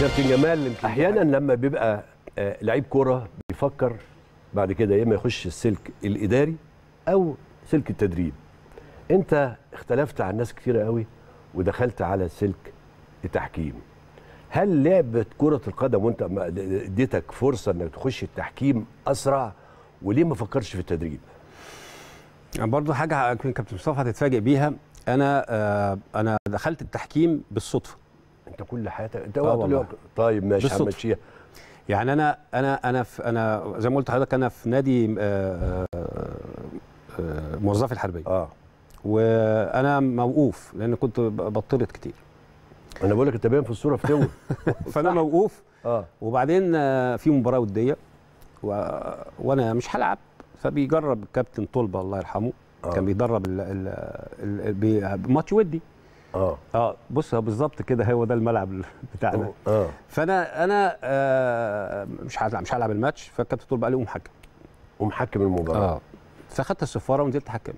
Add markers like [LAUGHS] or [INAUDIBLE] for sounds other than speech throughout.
كابتن جمال أحيانا. لما بيبقى آه، لعيب كورة بيفكر بعد كده يا إما يخش السلك الإداري أو سلك التدريب. أنت اختلفت عن ناس كتيرة قوي ودخلت على سلك التحكيم. هل لعبة كرة القدم وأنت اديتك فرصة إنك تخش التحكيم أسرع؟ وليه ما فكرتش في التدريب؟ برضه حاجة كابتن مصطفى هتتفاجئ بيها. أنا آه أنا دخلت التحكيم بالصدفة. انت كل حياتك انت آه. اليوم طيب ماشي. همشيها يعني أنا أنا أنا في أنا زي ما قلت لحضرتك أنا في نادي آه آه موظفي الحربية. آه. وأنا موقوف لأن كنت ب- بطرد كتير. أنا بقول لك أنت باين في الصورة فتوه [LAUGHS] فأنا موقوف. آه. وبعدين في مباراة ودية. و... وأنا مش هلعب. فبيجرب الكابتن طلبة الله يرحمه. آه. كان بيدرب ال... ال... ال... بي- ماتش ودي. آه. آه بص بالظبط كده هو ده الملعب [LAUGHS] بتاعنا. آه. فأنا أنا آه مش هلعب مش هلعب الماتش فالكابتن طلبه قال لي قوم حكم ومحكم المباراة. آه. فأخدت الصفاره ونزلت حكمت.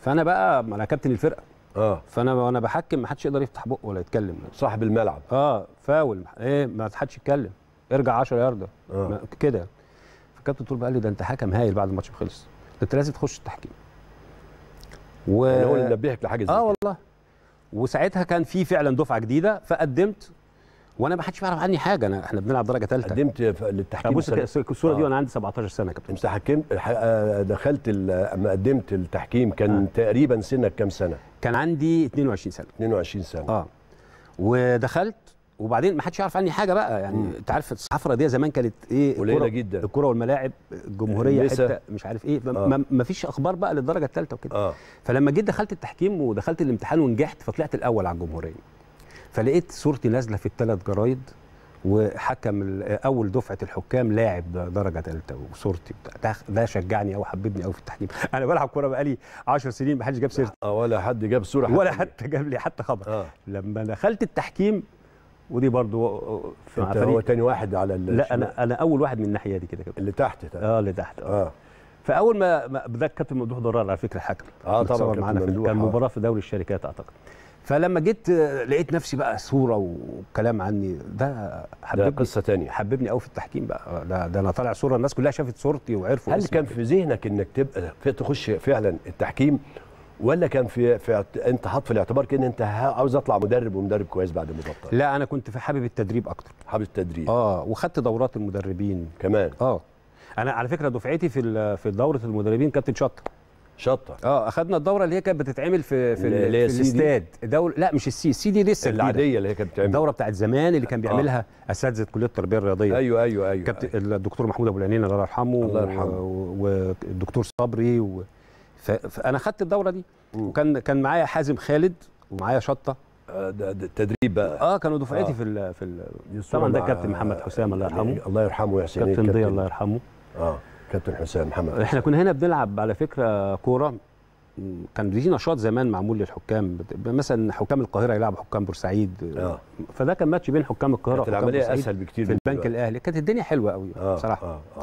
فأنا بقى ما أنا كابتن الفرقة. آه. فأنا وأنا بحكم ما حدش يقدر يفتح بقه ولا يتكلم. صاحب الملعب. آه فاول إيه ما حدش يتكلم. ارجع 10 ياردة. آه. كده. فالكابتن طول قال لي ده أنت حكم هايل بعد الماتش ما خلص. انت لازم تخش التحكيم. و أنا هو اللي نبهك لحاجة زي آه. والله. وساعتها كان في فعلا دفعة جديدة فقدمت وأنا ما حدش يعرف عني حاجة انا إحنا بنلعب درجة ثالثه قدمت للتحكيم بص الصورة دي آه. وأنا عندي 17 سنة كابتن. أنت حكمت آه، دخلت أما قدمت التحكيم كان آه. تقريبا سنك كام سنة؟ كان عندي 22 سنة. 22 سنة. آه. ودخلت وبعدين ما حدش يعرف عني حاجة بقى. يعني. انت عارف الصحافه دي زمان كانت إيه قليلة جدا. الكرة والملاعب الجمهورية. حتة مش عارف إيه. آه. ما فيش أخبار بقى للدرجة الثالثه وكده. آه. فلما جيت دخلت التحكيم ودخلت الامتحان ونجحت فطلعت الأول على الجمهورية. فلقيت صورتي نازلة في الثلاث جرايد وحكم أول دفعة الحكام لاعب درجة ثالثه وصورتي ده, ده شجعني قوي حببني قوي في التحكيم. [LAUGHS] أنا بلعب كورة بقالي 10 سنين ما حدش جاب سيرتي. آه، ولا حد جاب صورة ولا حتى. جاب لي حتى خبر. آه. لما دخلت التحكيم ودي برضو مع انت هو تاني واحد على ال- لا أنا أنا أول واحد من الناحية دي كده كده. اللي تحت ده. آه اللي تحت. آه. فأول ما ده الكابتن ممدوح ضرار على فكرة الحكم آه طبعا كابتن معانا في كان آه. مباراة في دوري الشركات أعتقد. فلما جيت آه، لقيت نفسي بقى صورة وكلام عني ده ده حببني. قصة تانية. حببني قوي في التحكيم بقى. ده, ده أنا طالع صورة الناس كلها شافت صورتي وعرفوا هل. كان في ذهنك إنك تبقى في تخش فعلا التحكيم ولا كان في, في انت حاطط في الاعتبار كده إن انت عاوز اطلع مدرب ومدرب كويس بعد ما بطل لا أنا كنت في حابب التدريب أكتر. حابب التدريب. آه وخدت دورات المدربين. كمان؟ آه. أنا على فكرة دفعتي في في دورة المدربين كابتن شطه شطه آه أخدنا الدورة اللي هي كانت بتتعمل في في, في؟ الاستاد. دور لا مش السي السي دي لسه. العادية اللي هي كانت بتعمل الدورة بتاعت زمان اللي كان بيعملها أساتذة كلية التربية الرياضية. أيوه أيوه أيوه. كابتن الدكتور محمود أبو العينين الله يرحمه الله يرحمه. والدكتور صبري و... فانا خدت الدورة دي. وكان كان معايا حازم خالد ومعايا شطة. آه، التدريب بقى. آه كانوا دفعتي آه. في ال... في ال... طبعا ده كابتن محمد حسام الله يرحمه. الله يرحمه يا حسين كابتن ضياء الله يرحمه. آه كابتن حسام محمد. إحنا كنا هنا بنلعب على فكرة كورة. كان دي نشاط زمان معمول للحكام مثلا حكام القاهرة يلعبوا حكام بورسعيد. آه. فده كان ماتش بين حكام القاهرة وحكام العملية بورسعيد أسهل بكتير في البنك. الأهلي. كانت الدنيا حلوة قوي آه بصراحة. آه آه.